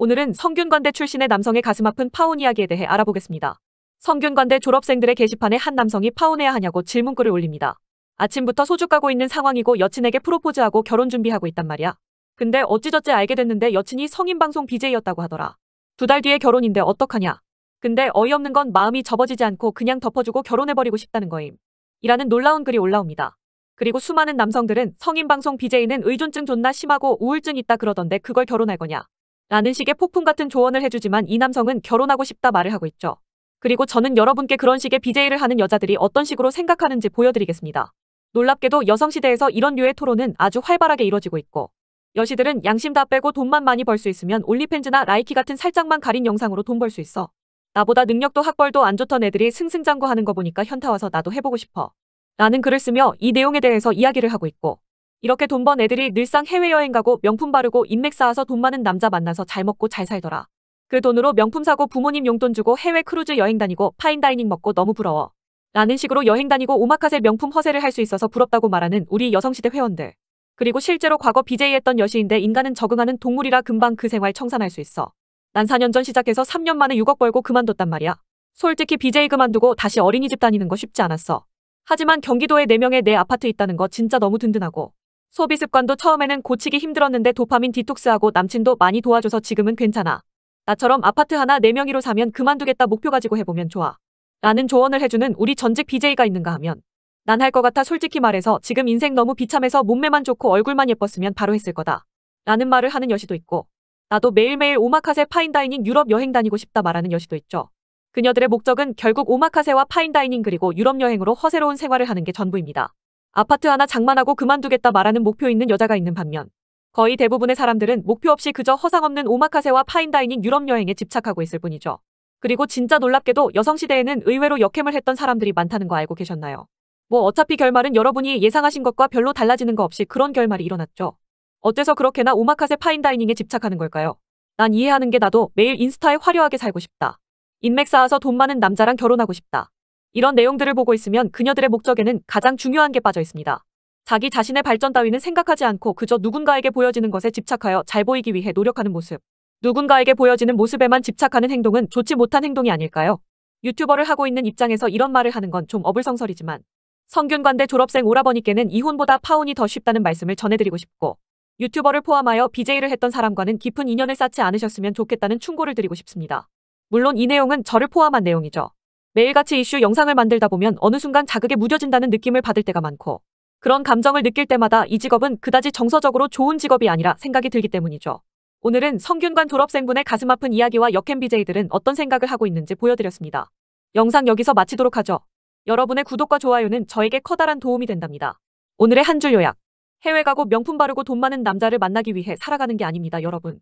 오늘은 성균관대 출신의 남성의 가슴 아픈 파혼 이야기에 대해 알아보겠습니다. 성균관대 졸업생들의 게시판에 한 남성이 파혼해야 하냐고 질문글을 올립니다. 아침부터 소주 까고 있는 상황이고 여친에게 프로포즈하고 결혼 준비하고 있단 말이야. 근데 어찌저찌 알게 됐는데 여친이 성인방송 BJ였다고 하더라. 두 달 뒤에 결혼인데 어떡하냐. 근데 어이없는 건 마음이 접어지지 않고 그냥 덮어주고 결혼해버리고 싶다는 거임. 이라는 놀라운 글이 올라옵니다. 그리고 수많은 남성들은 성인방송 BJ는 의존증 존나 심하고 우울증 있다 그러던데 그걸 결혼할 거냐. 라는 식의 폭풍 같은 조언을 해주지만 이 남성은 결혼하고 싶다 말을 하고 있죠. 그리고 저는 여러분께 그런 식의 BJ를 하는 여자들이 어떤 식으로 생각하는지 보여드리겠습니다. 놀랍게도 여성시대에서 이런 류의 토론은 아주 활발하게 이뤄지고 있고 여시들은 양심 다 빼고 돈만 많이 벌 수 있으면 OnlyFans나 라이키 같은 살짝만 가린 영상으로 돈 벌 수 있어. 나보다 능력도 학벌도 안 좋던 애들이 승승장구하는 거 보니까 현타 와서 나도 해보고 싶어. 라는 글을 쓰며 이 내용에 대해서 이야기를 하고 있고 이렇게 돈 번 애들이 늘상 해외여행 가고 명품 바르고 인맥 쌓아서 돈 많은 남자 만나서 잘 먹고 잘 살더라. 그 돈으로 명품 사고 부모님 용돈 주고 해외 크루즈 여행 다니고 파인다이닝 먹고 너무 부러워. 라는 식으로 여행 다니고 오마카세 명품 허세를 할 수 있어서 부럽다고 말하는 우리 여성시대 회원들. 그리고 실제로 과거 BJ했던 여시인데 인간은 적응하는 동물이라 금방 그 생활 청산할 수 있어. 난 4년 전 시작해서 3년 만에 6억 벌고 그만뒀단 말이야. 솔직히 BJ 그만두고 다시 어린이집 다니는 거 쉽지 않았어. 하지만 경기도에 4명의 내 아파트 있다는 거 진짜 너무 든든하고. 소비 습관도 처음에는 고치기 힘들었는데 도파민 디톡스하고 남친도 많이 도와줘서 지금은 괜찮아. 나처럼 아파트 하나 4명이로 사면 그만두겠다 목표 가지고 해보면 좋아. 라는 조언을 해주는 우리 전직 BJ가 있는가 하면 난 할 것 같아 솔직히 말해서 지금 인생 너무 비참해서 몸매만 좋고 얼굴만 예뻤으면 바로 했을 거다. 라는 말을 하는 여시도 있고 나도 매일매일 오마카세 파인다이닝 유럽 여행 다니고 싶다 말하는 여시도 있죠. 그녀들의 목적은 결국 오마카세와 파인다이닝 그리고 유럽 여행으로 허세로운 생활을 하는 게 전부입니다. 아파트 하나 장만하고 그만두겠다 말하는 목표 있는 여자가 있는 반면 거의 대부분의 사람들은 목표 없이 그저 허상 없는 오마카세와 파인다이닝 유럽 여행에 집착하고 있을 뿐이죠. 그리고 진짜 놀랍게도 여성시대에는 의외로 역행을 했던 사람들이 많다는 거 알고 계셨나요? 뭐 어차피 결말은 여러분이 예상하신 것과 별로 달라지는 거 없이 그런 결말이 일어났죠. 어째서 그렇게나 오마카세 파인다이닝에 집착하는 걸까요? 난 이해하는 게 나도 매일 인스타에 화려하게 살고 싶다. 인맥 쌓아서 돈 많은 남자랑 결혼하고 싶다. 이런 내용들을 보고 있으면 그녀들의 목적에는 가장 중요한 게 빠져 있습니다. 자기 자신의 발전 따위는 생각하지 않고 그저 누군가에게 보여지는 것에 집착하여 잘 보이기 위해 노력하는 모습. 누군가에게 보여지는 모습에만 집착하는 행동은 좋지 못한 행동이 아닐까요? 유튜버를 하고 있는 입장에서 이런 말을 하는 건 좀 어불성설이지만 성균관대 졸업생 오라버니께는 이혼보다 파혼이 더 쉽다는 말씀을 전해드리고 싶고 유튜버를 포함하여 BJ를 했던 사람과는 깊은 인연을 쌓지 않으셨으면 좋겠다는 충고를 드리고 싶습니다. 물론 이 내용은 저를 포함한 내용이죠. 매일같이 이슈 영상을 만들다 보면 어느 순간 자극에 무뎌진다는 느낌을 받을 때가 많고 그런 감정을 느낄 때마다 이 직업은 그다지 정서적으로 좋은 직업이 아니라 생각이 들기 때문이죠. 오늘은 성균관 졸업생분의 가슴 아픈 이야기와 역캠 BJ들은 어떤 생각을 하고 있는지 보여드렸습니다. 영상 여기서 마치도록 하죠. 여러분의 구독과 좋아요는 저에게 커다란 도움이 된답니다. 오늘의 한 줄 요약. 해외 가고 명품 바르고 돈 많은 남자를 만나기 위해 살아가는 게 아닙니다, 여러분.